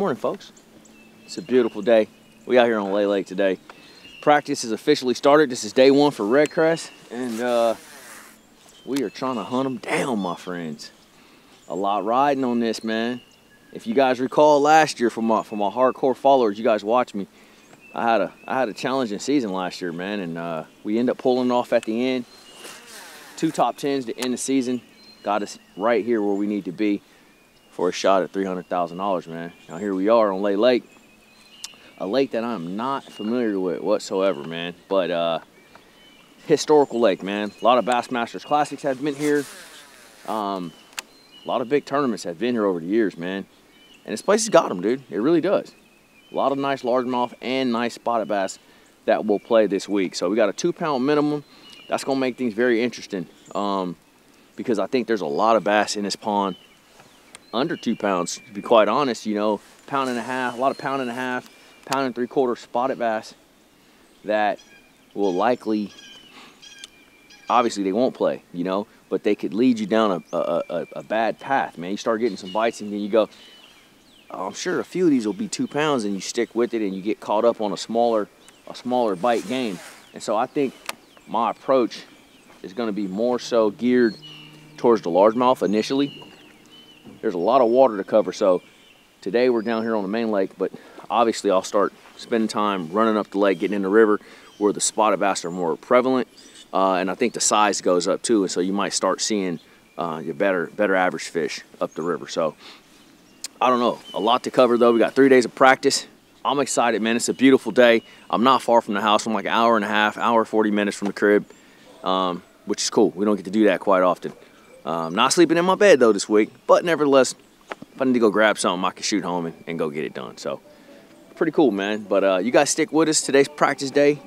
morning, folks. It's a beautiful day. We out here on Lay Lake today. Practice is officially started. This is day one for REDCREST, and uh, we are trying to hunt them down, my friends. A lot riding on this, man. If you guys recall last year from my, from my hardcore followers, you guys watch me, I had a I had a challenging season last year, man, and uh, we end up pulling off at the end. Two top tens to end the season, got us right here where we need to be for a shot at three hundred thousand dollars, man. Now here we are on Lay Lake, a lake that I'm not familiar with whatsoever, man. But uh, historical lake, man. A lot of Bassmasters Classics have been here. Um, a lot of big tournaments have been here over the years, man. And this place has got them, dude. It really does. A lot of nice largemouth and nice spotted bass that will play this week. So we got a two pound minimum. That's gonna make things very interesting um, because I think there's a lot of bass in this pond under two pounds. To be quite honest, you know, pound and a half, a lot of pound and a half, pound and three quarter spotted bass that will likely, obviously they won't play, you know, but they could lead you down a, a, a, a bad path, man. You start getting some bites and then you go, oh, I'm sure a few of these will be two pounds and you stick with it and you get caught up on a smaller, a smaller bite game. And so I think my approach is gonna be more so geared towards the largemouth initially. There's a lot of water to cover, so today we're down here on the main lake, but obviously I'll start spending time running up the lake, getting in the river where the spotted bass are more prevalent. Uh, and I think the size goes up too, and so you might start seeing uh, your better, better average fish up the river. So I don't know, a lot to cover though. We got three days of practice. I'm excited, man. It's a beautiful day. I'm not far from the house. I'm like an hour and a half, hour 40 minutes from the crib, um, which is cool. We don't get to do that quite often. Um, not sleeping in my bed though this week, but nevertheless, if I need to go grab something, I can shoot home and, and go get it done. So pretty cool, man. But uh, you guys stick with us. Today's practice day.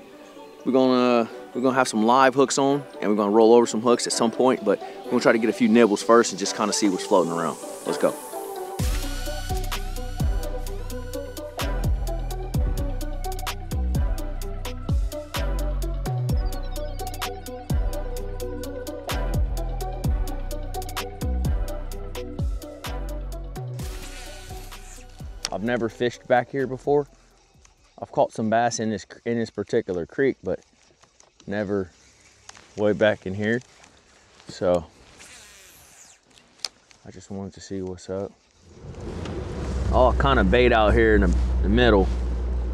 We're gonna we're gonna have some live hooks on, and we're gonna roll over some hooks at some point. But we're gonna try to get a few nibbles first and just kind of see what's floating around. Let's go. Never fished back here before. I've caught some bass in this in this particular creek, but never way back in here. So I just wanted to see what's up. All kind of bait out here in the, the middle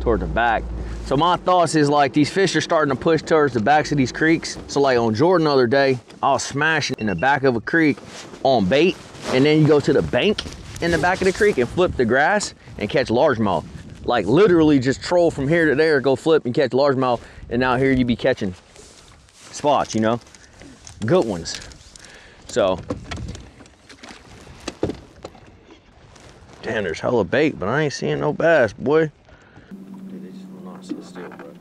toward the back. So my thoughts is like these fish are starting to push towards the backs of these creeks. So like on Jordan the other day, I was smashing in the back of a creek on bait and then you go to the bank in the back of the creek and flip the grass and catch largemouth. Like literally just troll from here to there, go flip and catch largemouth. And now here you be catching spots, you know, good ones. So, damn, there's hella bait, but I ain't seeing no bass, boy. They just will not sit still, bro.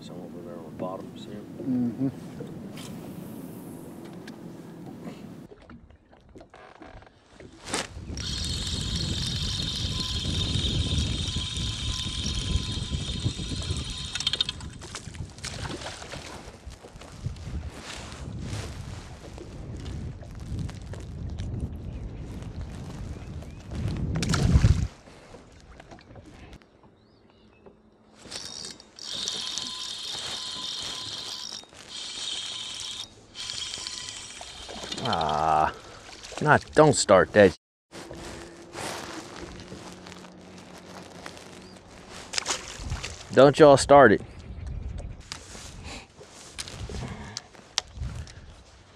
Some over there on the bottom, see them? Ah, not, don't start that. Don't y'all start it.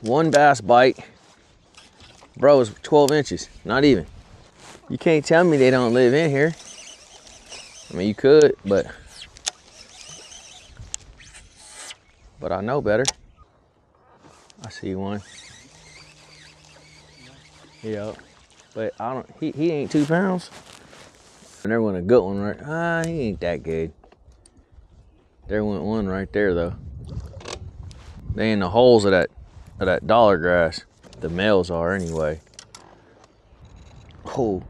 One bass bite. Bro, it's 12 inches, not even. You can't tell me they don't live in here. I mean, you could, but but I know better. I see one. Yep. But I don't he, he ain't two pounds. And there went a good one right. Ah, he ain't that good. There went one right there though. They in the holes of that of that dollar grass. The males are anyway. Oh.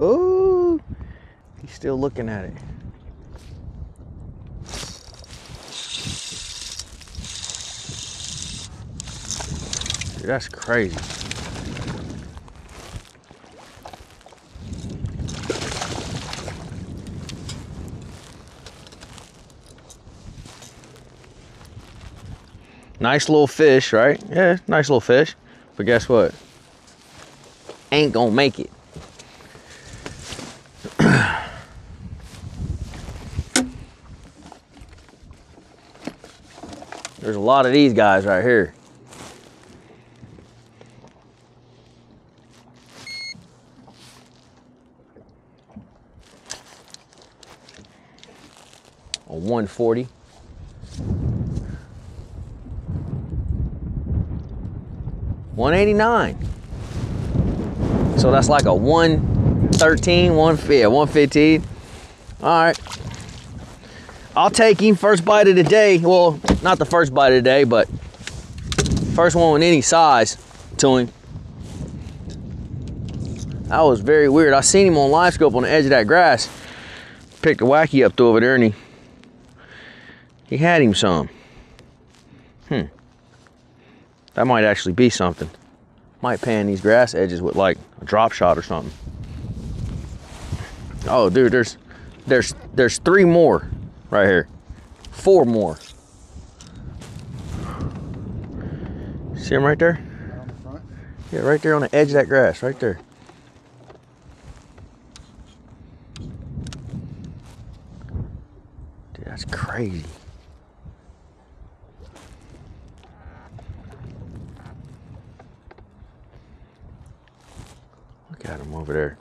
Oh he's still looking at it. That's crazy. Nice little fish, right? Yeah, nice little fish. But guess what? Ain't gonna make it. There's a lot of these guys right here. A 140. One eighty nine. So that's like a one thirteen, one yeah, one fifteen. All right. I'll take him first bite of the day. Well, not the first bite of the day, but first one with any size to him. That was very weird. I seen him on live scope on the edge of that grass. Picked a wacky up to over there and he he had him some. Hmm. That might actually be something. Might pan these grass edges with like a drop shot or something. Oh dude, there's there's there's three more right here. Four more. See them right there? on the front. Yeah, right there on the edge of that grass, right there. Dude, that's crazy. Look at him over there.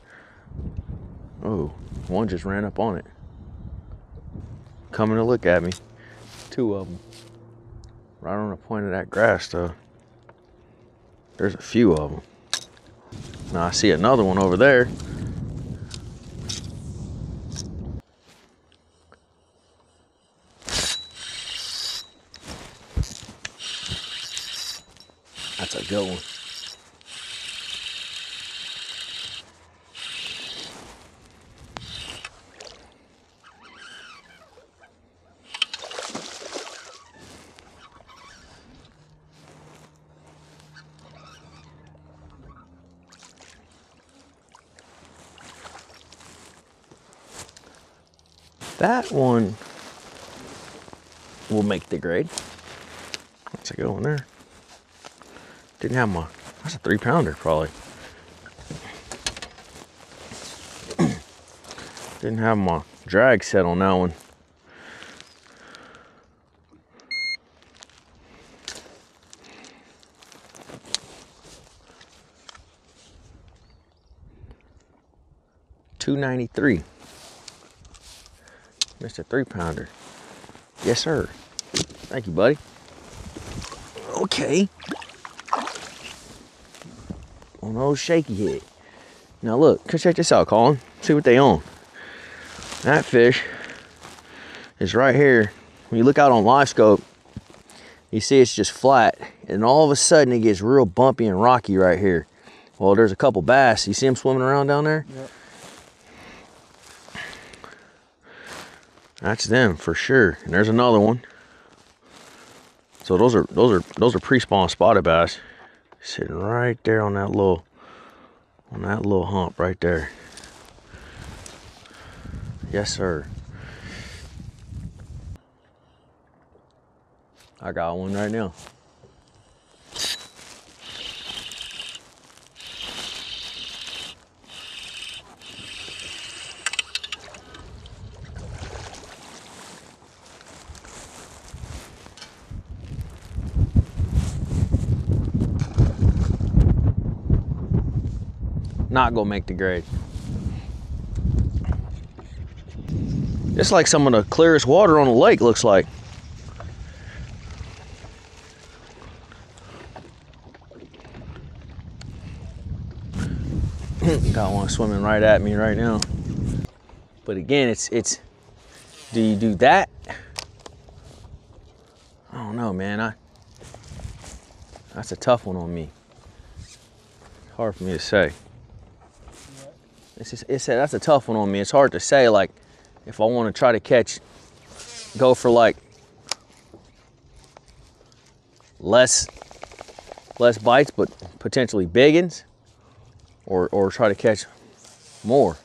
Oh, one just ran up on it. Coming to look at me. Two of them. Right on the point of that grass, though. There's a few of them. Now I see another one over there. That's a good one. That one will make the grade. That's a good one there. Didn't have my, that's a three pounder probably. Didn't have my drag set on that one. Two ninety three. Mr. Three Pounder. Yes, sir. Thank you, buddy. Okay. On old shaky head. Now look, come check this out, Colin. See what they on. That fish is right here. When you look out on live scope, you see it's just flat, and all of a sudden it gets real bumpy and rocky right here. Well, there's a couple bass. You see them swimming around down there? Yep. That's them for sure. And there's another one. So those are those are those are pre-spawn spotted bass sitting right there on that little on that little hump right there. Yes, sir. I got one right now. Not gonna make the grade. It's like some of the clearest water on the lake looks like. Got one swimming right at me right now. But again, it's it's do you do that? I don't know, man. I that's a tough one on me. Hard for me to say. It's just, it's that's a tough one on me. It's hard to say like if I want to try to catch, go for like less less bites, but potentially big or or try to catch more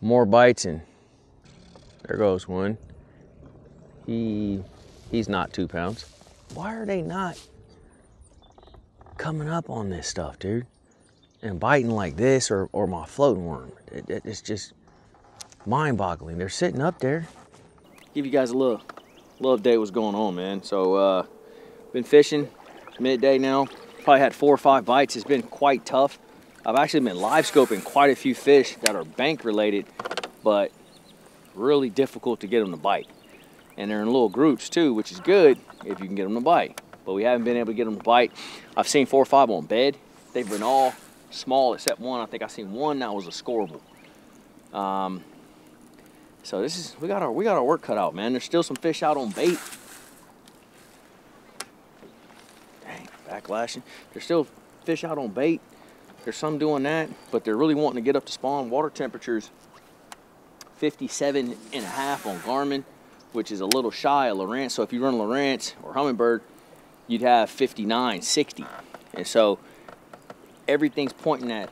more bites and there goes one. He he's not two pounds. why are they not coming up on this stuff, dude? And biting like this or, or my floating worm. It, it, it's just mind boggling. They're sitting up there. Give you guys a little, little update what's going on, man. So, uh, been fishing midday now. Probably had four or five bites. It's been quite tough. I've actually been live scoping quite a few fish that are bank related, but really difficult to get them to bite. And they're in little groups too, which is good if you can get them to bite. But we haven't been able to get them to bite. I've seen four or five on bed. They've been all small except one. I think I seen one that was a scoreable. Um, so this is we got our we got our work cut out, man. There's still some fish out on bait. Dang, backlashing. There's still fish out on bait. There's some doing that, but they're really wanting to get up to spawn. Water temperatures 57 and a half on Garmin, which is a little shy of Lowrance. So if you run Lowrance or Humminbird, you'd have 59, 60. And so everything's pointing at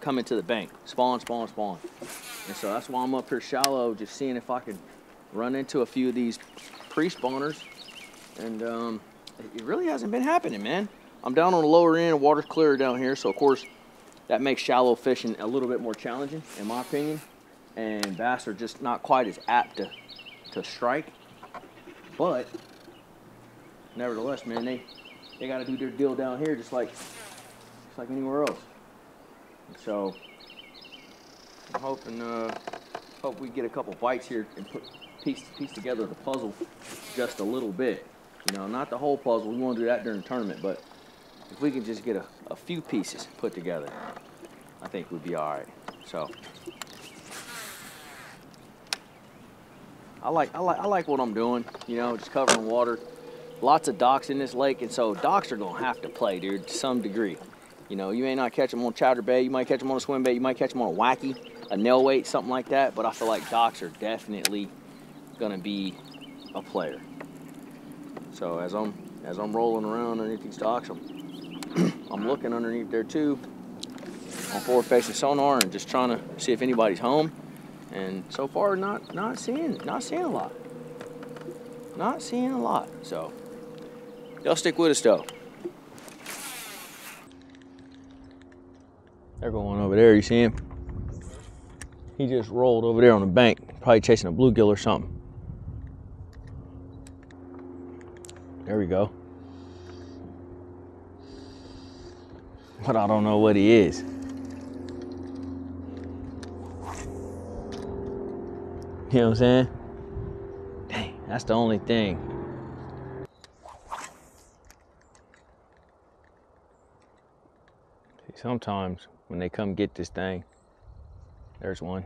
coming to the bank. Spawn, spawn, spawn. And so that's why I'm up here shallow, just seeing if I can run into a few of these pre-spawners. And um, it really hasn't been happening, man. I'm down on the lower end, water's clearer down here, so of course that makes shallow fishing a little bit more challenging, in my opinion. And bass are just not quite as apt to, to strike. But nevertheless, man, they they got to do their deal down here just like like anywhere else. And so I'm hoping uh, hope we get a couple bites here and put piece piece together the puzzle just a little bit. You know, not the whole puzzle. We want to do that during the tournament, but if we can just get a, a few pieces put together, I think we'd be all right. So I like I like I like what I'm doing. You know, just covering water. Lots of docks in this lake, and so docks are gonna have to play, dude, to some degree. You know, you may not catch them on chatterbait, you might catch them on a swim bait, you might catch them on a wacky, a nail weight, something like that. But I feel like docks are definitely gonna be a player. So as I'm as I'm rolling around underneath these docks, I'm I'm looking underneath there too on forward facing sonar and just trying to see if anybody's home. And so far not not seeing not seeing a lot. Not seeing a lot. So y'all stick with us though. They're going over there, you see him? He just rolled over there on the bank, probably chasing a bluegill or something. There we go. but I don't know what he is. You know what I'm saying? Dang, that's the only thing. Sometimes when they come get this thing, there's one.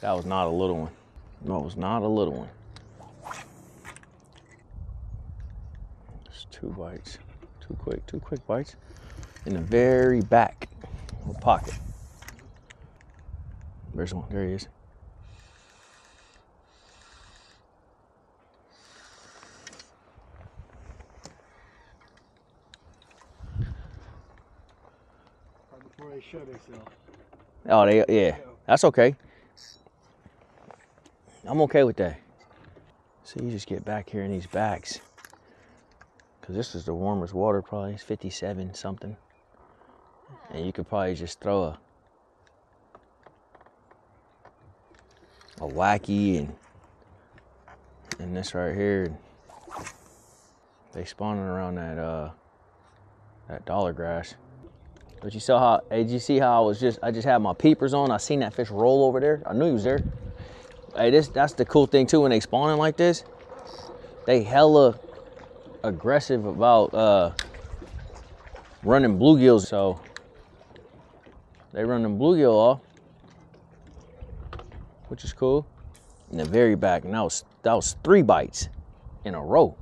That was not a little one. No, it was not a little one. Just two bites. Two quick, two quick bites in the very back of the pocket. There's one. There he is. before they show themselves. Oh, they yeah. That's okay. I'm okay with that. So you just get back here in these backs. Cause this is the warmest water probably, it's 57 something. And you could probably just throw a a wacky and and this right here. They spawning around that uh that dollar grass. But you saw how hey, did you see how I was just I just had my peepers on, I seen that fish roll over there. I knew he was there. Hey, this that's the cool thing too when they spawning like this. They hella aggressive about uh, running bluegills. So they run them bluegill off, which is cool. In the very back, and that was that was three bites in a row.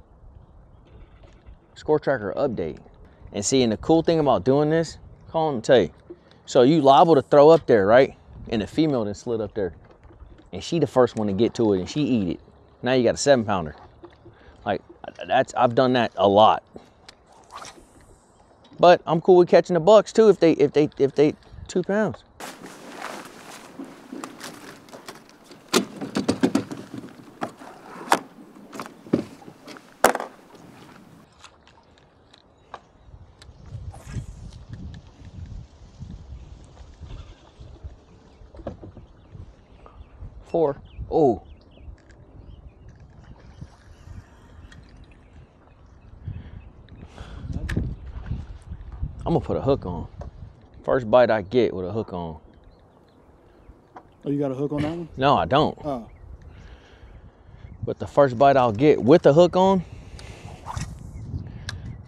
Score tracker update. And see, and the cool thing about doing this, call them tell you. So you liable to throw up there, right? And the female then slid up there and she the first one to get to it and she eat it. Now you got a seven pounder. Like that's I've done that a lot. But I'm cool with catching the bucks too if they if they if they Two pounds. Four. Oh. I'm gonna put a hook on. First bite I get with a hook on. Oh, you got a hook on that one? No, I don't. Oh. But the first bite I'll get with the hook on,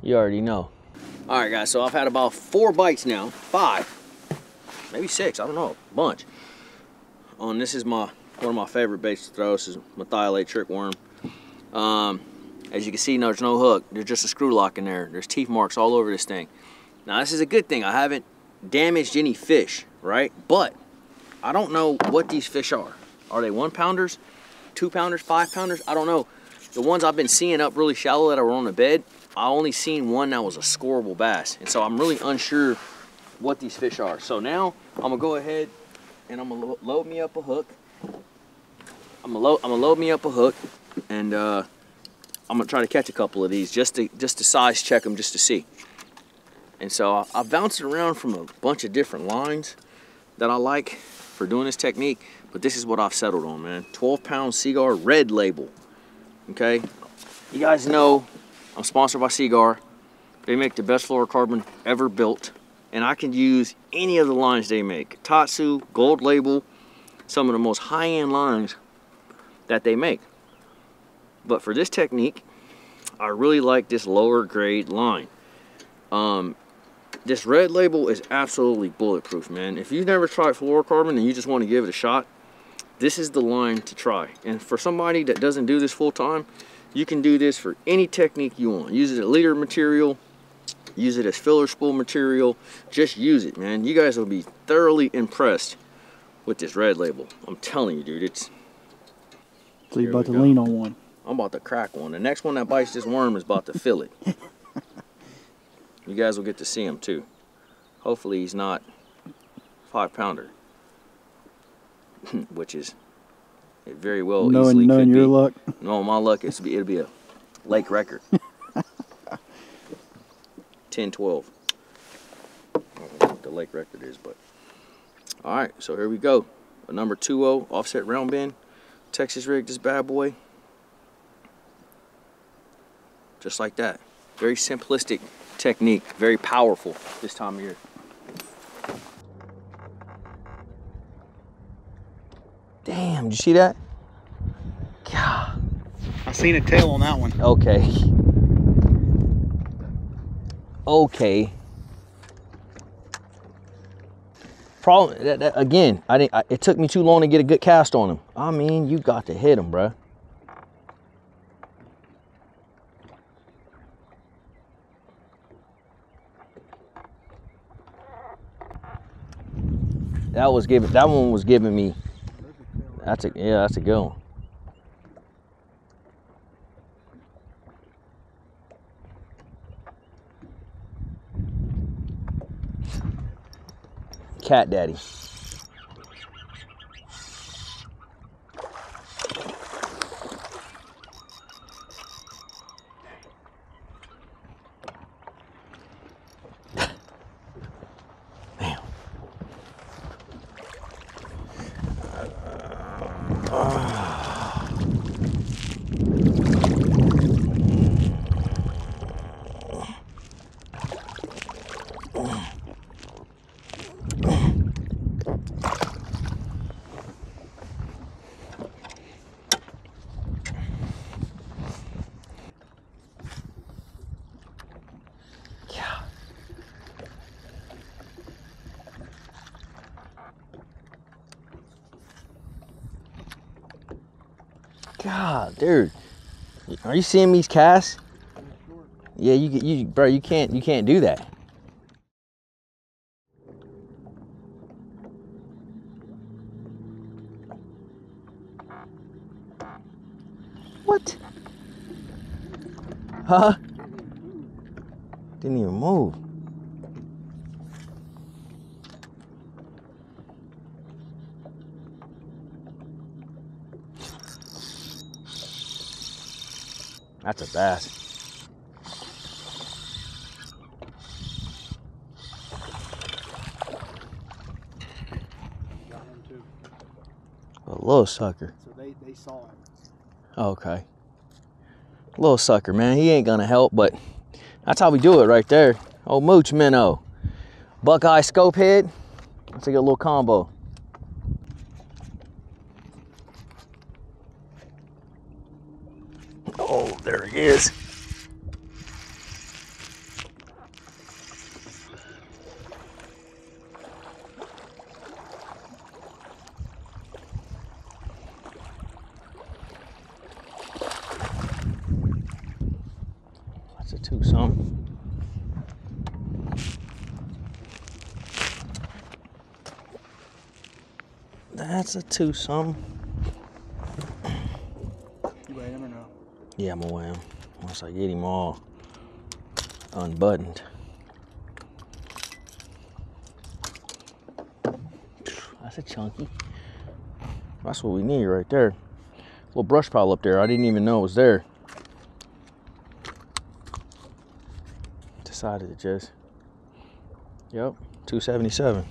you already know. All right, guys, so I've had about four bites now, five, maybe six, I don't know, a bunch. On this is my one of my favorite baits to throw. This is methylate trick worm. Um, as you can see, no, there's no hook. There's just a screw lock in there. There's teeth marks all over this thing. Now, this is a good thing. I haven't damaged any fish, right? But I don't know what these fish are. Are they one pounders, two pounders, five pounders? I don't know. The ones I've been seeing up really shallow that are on the bed, I only seen one that was a scoreable bass. And so I'm really unsure what these fish are. So now I'm gonna go ahead and I'm gonna lo- load me up a hook. I'm gonna load, I'm gonna load me up a hook and uh, I'm gonna try to catch a couple of these just to just to size check them just to see. And so I, it around from a bunch of different lines that I like for doing this technique, but this is what I've settled on, man. 12 pound Seaguar red label. Okay, you guys know I'm sponsored by Seaguar. They make the best fluorocarbon ever built, and I can use any of the lines they make. Tatsu, Gold Label, some of the most high-end lines that they make. But for this technique, I really like this lower grade line. Um, this red label is absolutely bulletproof, man. If you've never tried fluorocarbon and you just want to give it a shot, this is the line to try. And for somebody that doesn't do this full time, you can do this for any technique you want. Use it as leader material, use it as filler spool material. Just use it, man. You guys will be thoroughly impressed with this red label. I'm telling you, dude, it's So you're about to go. lean on one. I'm about to crack one. The next one that bites this worm is about to fill it. you guys will get to see him too. Hopefully he's not five pounder, which is it very well knowing easily knowing could your be. luck. No, my luck is be, it'll be a lake record. 10, 12. I don't know what the lake record is, but all right. So here we go. A number 20 offset round bend, Texas rig. This bad boy. Just like that. Very simplistic technique. Very powerful this time of year. Damn, did you see that? God. I seen a tail on that one. Okay. Okay. Problem that, that- again. I didn't. I, it took me too long to get a good cast on him. I mean, you got to hit him, bruh. That was giving. That one was giving me. That's a yeah. That's a good one. Cat Daddy. Damn. Yeah. Dude, are you seeing these casts? Yeah, you you bro, you can't you can't do that. What? Huh? Didn't even move. That's a bass. Got him too. A little sucker. So they, they saw him. Okay. Little sucker, man. He ain't gonna help, but that's how we do it right there. Oh, Mooch Minnow. Buckeye scope head. That's a little combo. Oh, there he is. That's a two some. Two some. You weighed him or no? Yeah, I'm gonna weigh him once I get him all unbuttoned. That's a chunky. That's what we need right there. Little brush pile up there. I didn't even know it was there. Decided to just. Yep, 277.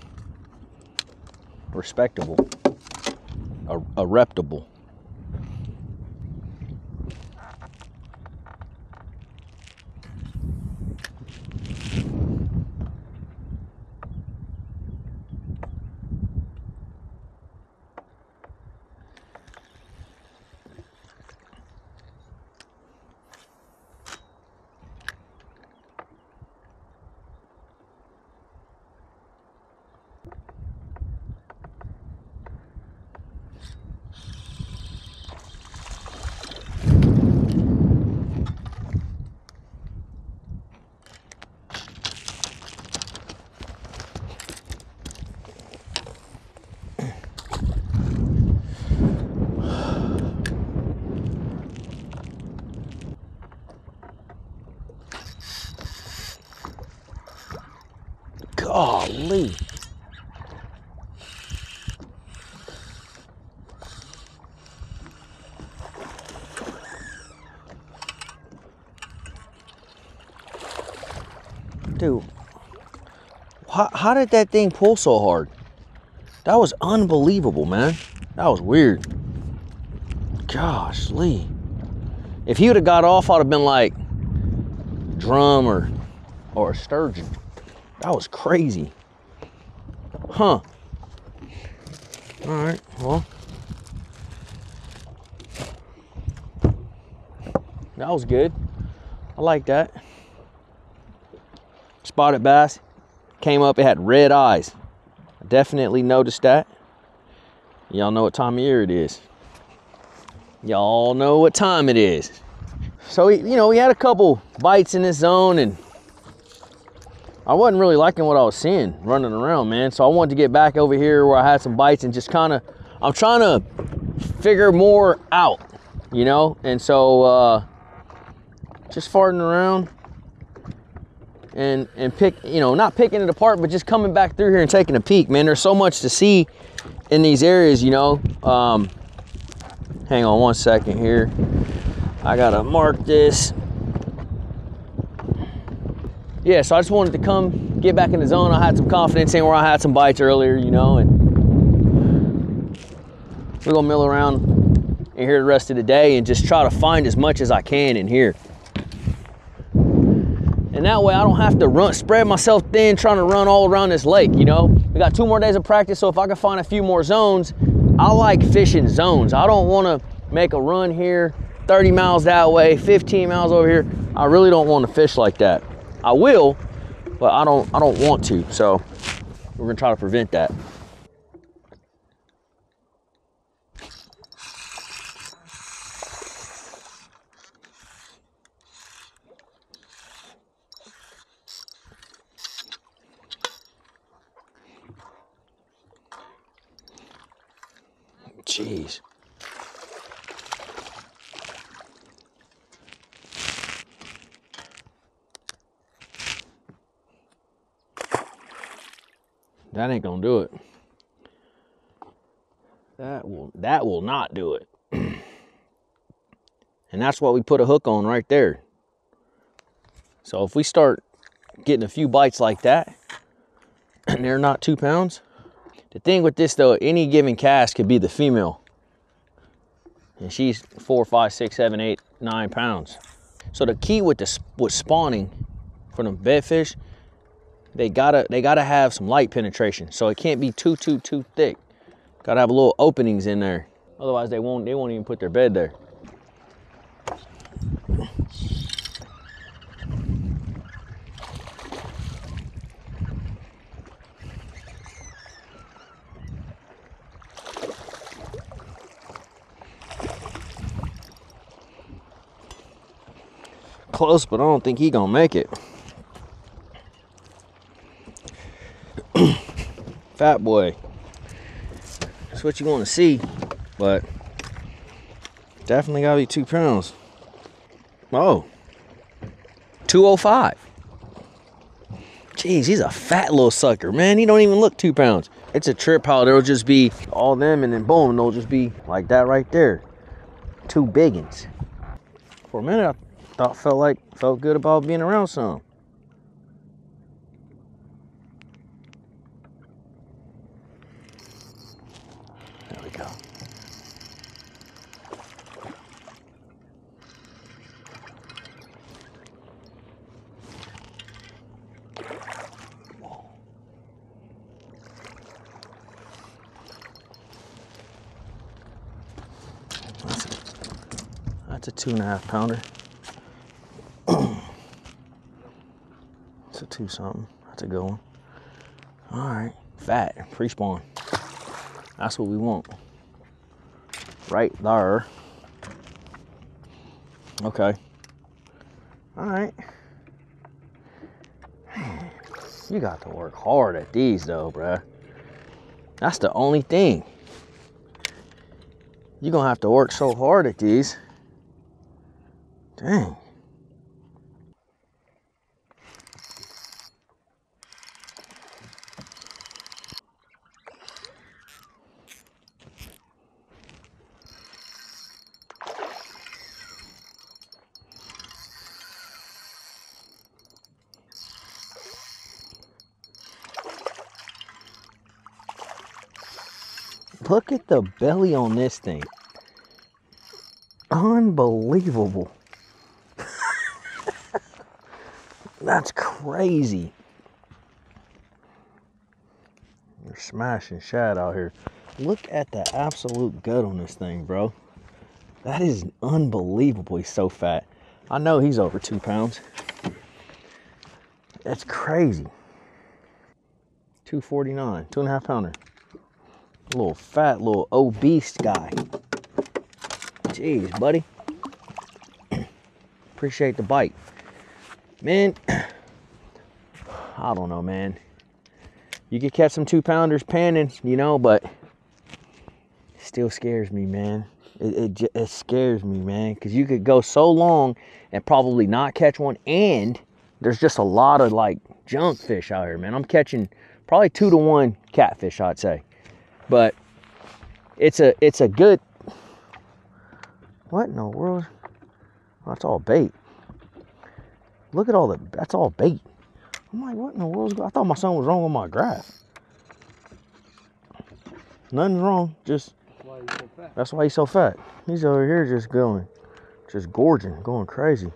Respectable. A. Golly. Dude, how, how did that thing pull so hard? That was unbelievable, man. That was weird. Gosh, Lee. If he would have got off, I'd have been like drum or or a sturgeon. That was crazy. Huh. All right, well. That was good. I like that. Spotted bass. Came up, it had red eyes. I definitely noticed that. Y'all know what time of year it is. Y'all know what time it is. So, you know, we had a couple bites in this zone and I wasn't really liking what I was seeing running around, man. So I wanted to get back over here where I had some bites and just kind of, I'm trying to figure more out, you know? And so, uh, just farting around and, and pick, you know, not picking it apart, but just coming back through here and taking a peek, man. There's so much to see in these areas, you know? Um, hang on one second here. I gotta mark this yeah, so I just wanted to come get back in the zone. I had some confidence in where I had some bites earlier, you know, and we're gonna mill around in here the rest of the day and just try to find as much as I can in here. And that way I don't have to run, spread myself thin trying to run all around this lake, you know? We got two more days of practice, so if I can find a few more zones, I like fishing zones. I don't wanna make a run here, 30 miles that way, 15 miles over here. I really don't wanna fish like that. I will, but I don't I don't want to. So we're gonna try to prevent that. Jeez. That ain't gonna do it. That will that will not do it. and that's what we put a hook on right there. So if we start getting a few bites like that, and they're not two pounds, the thing with this though, any given cast could be the female. And she's four, five, six, seven, eight, nine pounds. So the key with the with spawning for them bedfish, they gotta they gotta have some light penetration. So it can't be too too too thick. Gotta have a little openings in there. Otherwise they won't they won't even put their bed there. Close, but I don't think he gonna make it. Fat boy. That's what you want to see, but definitely gotta be two pounds. Oh, 205. Jeez, he's a fat little sucker, man. He don't even look two pounds. It's a trip how there'll just be all them and then boom, they'll just be like that right there. Two biggins. For a minute, I thought felt like felt good about being around some. Go. That's a, that's a two and a half pounder. It's a two something. That's a good one. All right, fat free spawn. That's what we want. Right there. Okay. All right. You got to work hard at these though, bruh. That's the only thing. You're gonna have to work so hard at these. Dang. Look at the belly on this thing. Unbelievable. That's crazy. You're smashing shad out here. Look at the absolute gut on this thing, bro. That is unbelievably so fat. I know he's over two pounds. That's crazy. 249, two and a half pounder. Little fat, little obese guy. Jeez, buddy. Appreciate the bite. Man, I don't know, man. You could catch some two pounders panning, you know, but still scares me, man. It, it, it scares me, man, because you could go so long and probably not catch one, and there's just a lot of like junk fish out here, man. I'm catching probably two to one catfish, I'd say, but it's a it's a good. What in the world? That's all bait. Look at all the. That's all bait. I'm like, what in the going? I thought my son was wrong with my graph. Nothing's wrong. Just that's why he's so fat. He's over here just going, just gorging, going crazy.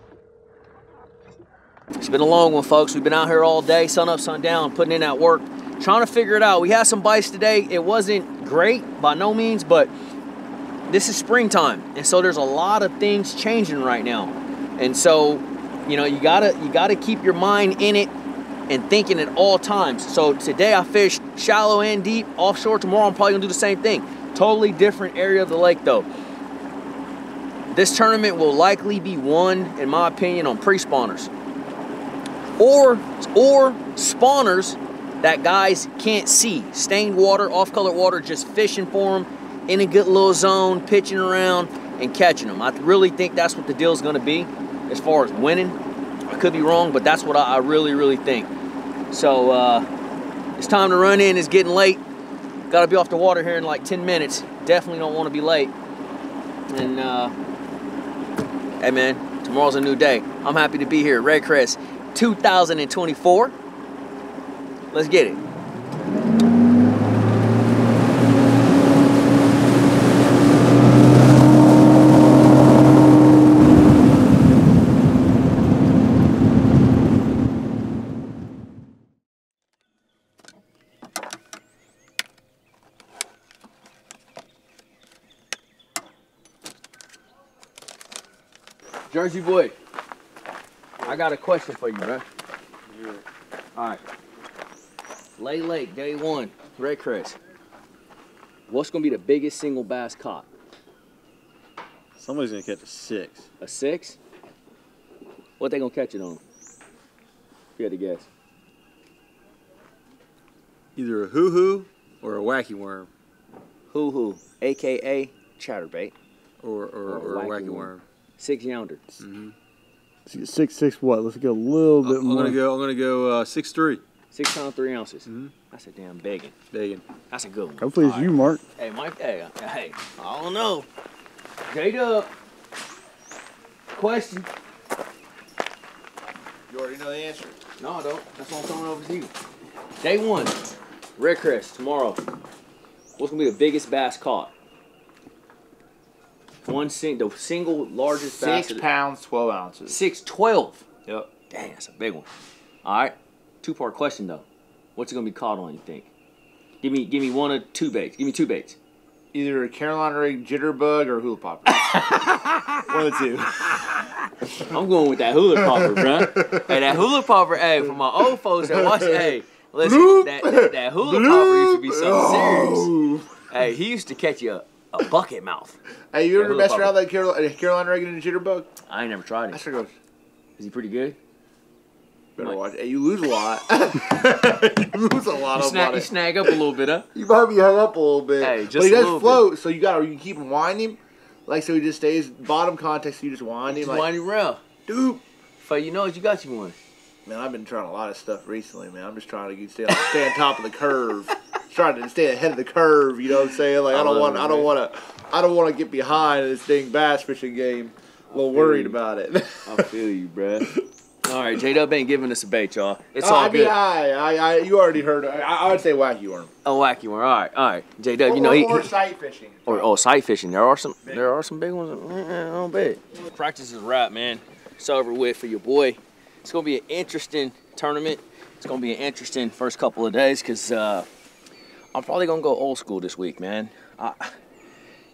It's been a long one, folks. We've been out here all day, sun up, sun down, putting in that work, trying to figure it out. We had some bites today. It wasn't great by no means, but this is springtime, and so there's a lot of things changing right now. And so, you know, you gotta you gotta keep your mind in it and thinking at all times. So today I fished shallow and deep, offshore. Tomorrow I'm probably gonna do the same thing. Totally different area of the lake though. This tournament will likely be won, in my opinion, on pre-spawners. Or or spawners that guys can't see. Stained water, off-color water, just fishing for them in a good little zone, pitching around and catching them. I really think that's what the deal is gonna be as far as winning. I could be wrong, but that's what I, I really, really think. So uh, it's time to run in. It's getting late. Got to be off the water here in like 10 minutes. Definitely don't want to be late. And uh, Hey man, tomorrow's a new day. I'm happy to be here REDCREST 2024. Let's get it. Jersey boy, I got a question for you, bro. All right. Lay Lake, day one, REDCREST. What's gonna be the biggest single bass caught? Somebody's gonna catch a six. A six? What they gonna catch it on? If you had to guess. Either a hoo hoo or a wacky worm. Hoo hoo, aka chatterbait, Or or, Or a or a wacky wacky worm. worm. six yonder. Six six what? Let's go a little bit I'm more. gonna go I'm gonna go uh, six three. Six pound three ounces. Mhm. That's a damn biggin. Bacon. That's a good one. Hopefully it's All you, Mark. Hey, Mike. Hey, uh, hey. I don't know. J Dub. Question. You already know the answer. No, I don't. That's why I'm coming over to you. Day one. REDCREST tomorrow. What's gonna be the biggest bass caught? One sing the single largest bass. Six pounds, twelve ounces. Six twelve. Yep. Dang, that's a big one. All right. Two part question though. What's it gonna be caught on? You think? Give me, give me one or two baits. Give me two baits. Either a Carolina rig jitterbug or hula popper. One of the two. I'm going with that hula popper, bro. hey, that hula popper, hey, for my old folks that watch, hey, listen, that, that, that hula popper used to be something serious. Hey, he used to catch you a, a bucket mouth. Hey, you Yeah, ever hula messed around that Carolina, Carolina rig and a jitterbug? I ain't never tried That's it. what goes. Is he pretty good? Better watch. Hey, you lose a lot. you lose a lot You of snag, money. you snag up a little bit, huh? You might be hung up a little bit. Hey, but he does float, so you gotta you keep him winding. Like so he just stays bottom context, so you just wind him Just like winding around. dude. For you know it, you got you one. Man, I've been trying a lot of stuff recently, man. I'm just trying to get, stay, on, stay on top of the curve. trying to stay ahead of the curve, you know what I'm saying? Like I, don't want I don't want to I don't want to get behind in this dang bass fishing game. A little worried you. about it. I feel you, bruh. All right, J Dub ain't giving us a bait, y'all. It's Oh, all I mean, good. I, I, I, you already heard. I, I would say wacky worm. A wacky one. All right, all right. J Dub, you know he, or he- sight fishing. or oh sight fishing. There are some Big. there are some big ones. Eh, I don't bet. Practice is a wrap, man. It's over with for your boy. It's gonna be an interesting tournament. It's gonna be an interesting first couple of days because uh, I'm probably gonna go old school this week, man. I,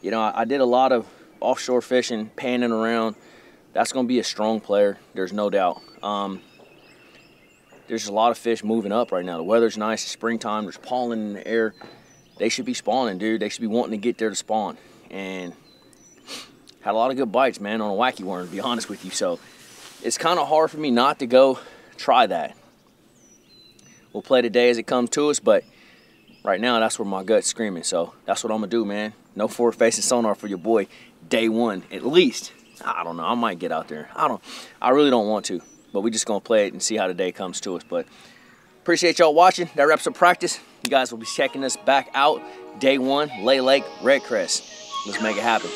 you know, I, I did a lot of offshore fishing, panning around. That's gonna be a strong player. There's no doubt. Um, there's a lot of fish moving up right now. The weather's nice. It's springtime. There's pollen in the air. They should be spawning, dude. They should be wanting to get there to spawn. And had a lot of good bites, man, on a wacky worm, to be honest with you. So it's kind of hard for me not to go try that. We'll play today as it comes to us, but right now that's where my gut's screaming. So that's what I'm gonna do, man. No forward facing sonar for your boy day one, at least. I don't know. I might get out there. I don't. I really don't want to, but we just gonna play it and see how the day comes to us. But appreciate y'all watching. That wraps up practice. You guys will be checking us back out day one, Lay Lake, REDCREST. Let's make it happen.